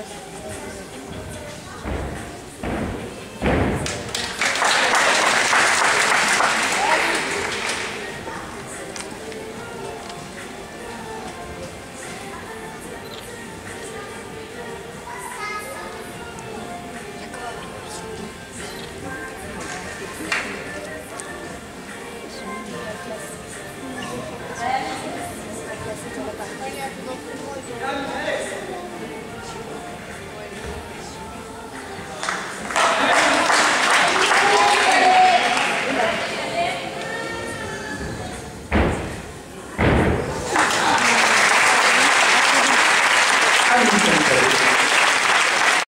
ありがとうございます。Center.